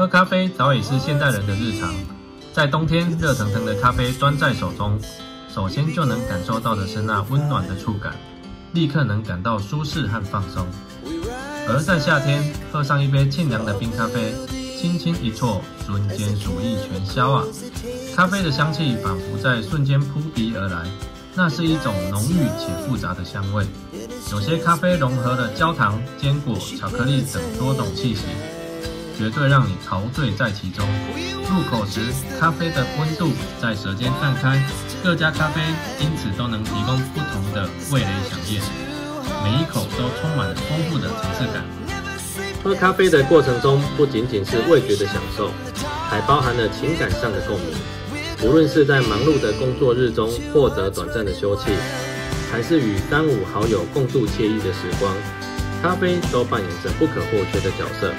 喝咖啡早已是现代人的日常，在冬天热腾腾的咖啡端在手中，首先就能感受到的是那温暖的触感，立刻能感到舒适和放松。而在夏天，喝上一杯沁凉的冰咖啡，轻轻一啜，瞬间暑意全消啊！咖啡的香气仿佛在瞬间扑鼻而来，那是一种浓郁且复杂的香味。有些咖啡融合了焦糖、坚果、巧克力等多种气息，绝对让你陶醉在其中。入口时，咖啡的温度在舌尖散开，各家咖啡因此都能提供不同的味蕾响应，每一口都充满了丰富的层次感。喝咖啡的过程中，不仅仅是味觉的享受，还包含了情感上的共鸣。无论是在忙碌的工作日中获得短暂的休憩，还是与三五好友共度惬意的时光，咖啡都扮演着不可或缺的角色。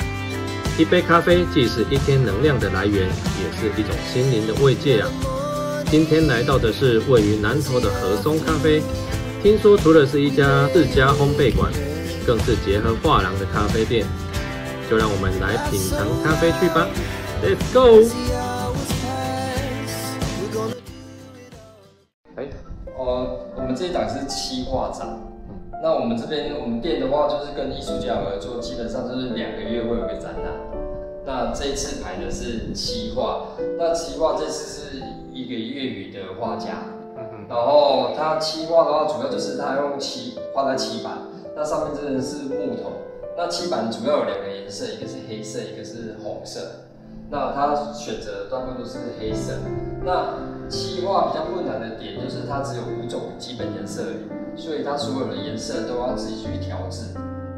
一杯咖啡既是一天能量的来源，也是一种心灵的慰藉啊！今天来到的是位于南投的和松咖啡，听说除了是一家自家烘焙馆，更是结合画廊的咖啡店。就让我们来品尝咖啡去吧，Let's go！我们这一档是七画展，那我们这边我们店的话就是跟艺术家合作，基本上就是两个月会有个展览。那这一次排的是七画，那七画这次是一个粤语的画家，然后他七画的话主要就是他用漆画在漆板，那上面真的是木头，那漆板主要有两个颜色，一个是黑色，一个是红色。那他选择大部分都是黑色。那漆画比较困难的点就是它只有五种基本颜色，所以它所有的颜色都要自己去调制。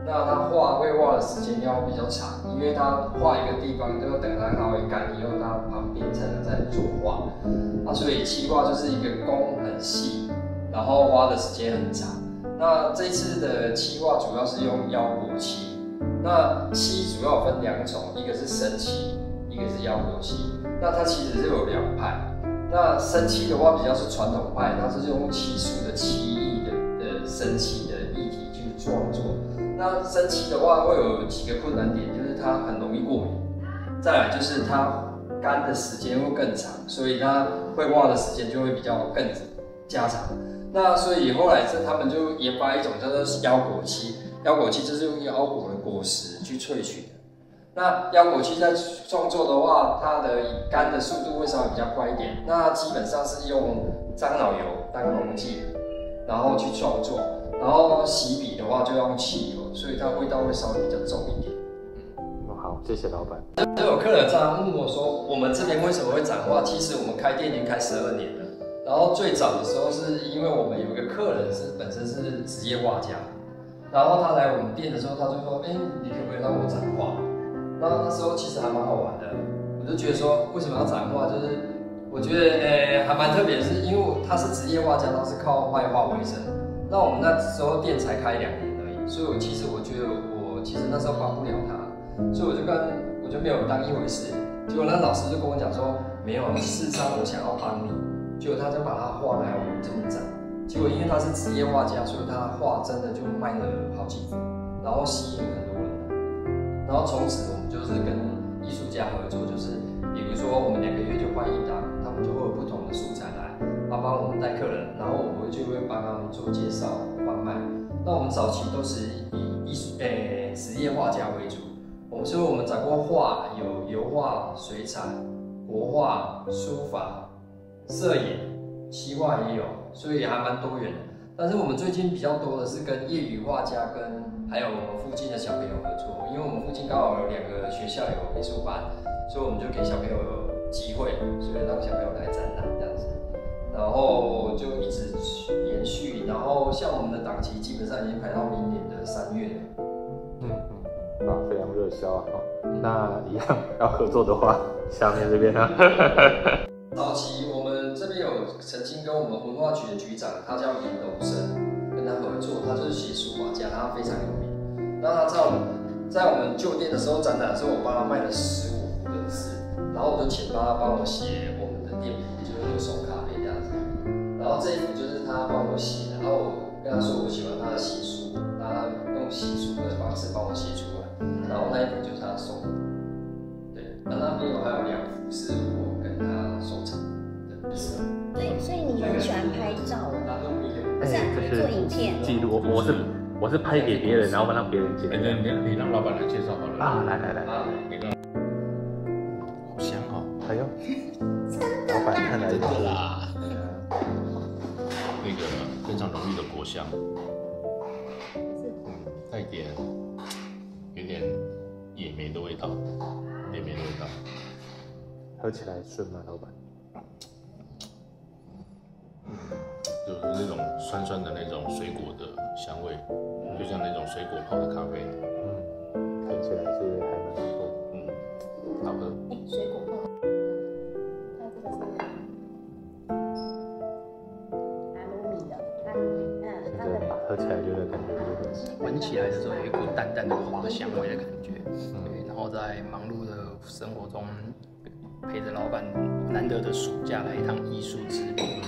那它画绘画的时间要比较长，因为它画一个地方都要等它稍微干以后，它旁边才能再作画。啊，所以漆画就是一个工很细，然后花的时间很长。那这次的漆画主要是用腰果漆。那漆主要分两种，一个是生漆。一个是腰果漆，那它其实是有两派。那生漆的话比较是传统派，它是用漆树的漆生漆的液体去创作。那生漆的话会有几个困难点，就是它很容易过敏，再来就是它干的时间会更长，所以它绘画的时间就会比较更加长。那所以后来是他们就研发一种叫做腰果漆，腰果漆就是用腰果的果实去萃取的。那腰果漆在创作的话，它的干的速度会稍微比较快一点。那基本上是用樟脑油当溶剂，然后去创作。然后洗笔的话就要用汽油，所以它味道会稍微比较重一点。嗯，好，谢谢老板。就有客人在问我说，我们这边为什么会展画？其实我们开店已经开十二年了。然后最早的时候是因为我们有一个客人是本身是职业画家，然后他来我们店的时候，他就说，哎，你可不可以让我展画？那那时候其实还蛮好玩的，我就觉得说为什么要展画，就是我觉得诶还蛮特别，是因为他是职业画家，他是靠卖画为生。那我们那时候店才开两年而已，所以我其实我觉得我其实那时候帮不了他，所以我就跟我就没有当一回事。结果那老师就跟我讲说，没有，事实上我想要帮你。结果他就把他画来我们这边展。结果因为他是职业画家，所以他画真的就卖了好几幅，然后吸引很多人。然后从此我们就是跟艺术家合作，就是比如说我们两个月就换一档，就会有不同的素材来，他帮我们带客人，然后我们就会帮他们做介绍、贩卖。那我们早期都是以艺术诶职业画家为主，我们所以我们展过画有油画、水彩、国画、书法、摄影、漆画也有，所以还蛮多元的。但是我们最近比较多的是跟业余画家跟还有我们附近的小朋友合作，因为我们附近刚好有两个学校有美术班，所以我们就给小朋友机会，所以让小朋友来展览这样子，然后就一直延续，然后像我们的档期基本上已经排到明年的三月了。嗯嗯，啊，非常热销啊！那一样要合作的话，下面这边呢？早期我们这边有曾经跟我们文化局的局长，他叫林东生，跟他合作，他就是写书法家，他非常有名。那他在我们在我们旧店的时候展览的时候，我帮他卖了十五然后我就请他帮我写我们的店名，就是六手咖啡这样子。然后这一幅就是他帮我写，然后我跟他说我喜欢他的写书，让他用写书的方式帮我写出来。然后那一幅就是他送的。对，那那边有还有两幅是我跟他收藏的。对，所以你很喜欢拍照，然后一个不是啊这做影片。记录，我我是我是拍给别人，然后让别人剪哎，那你你让老板来介绍好了啊，来来来，啊，你让，真的啦，那个非常浓郁的果香，嗯，带点有点野莓的味道，野莓的味道，喝起来顺吗，老板？就是那种酸酸的那种水果的香味，就像那种水果泡的咖啡，嗯，看起来是还蛮不错。嗯，好喝。哎，水果来的时候有一股淡淡的花香味的感觉，对，然后在忙碌的生活中，陪着老板难得的暑假来一趟艺术之旅。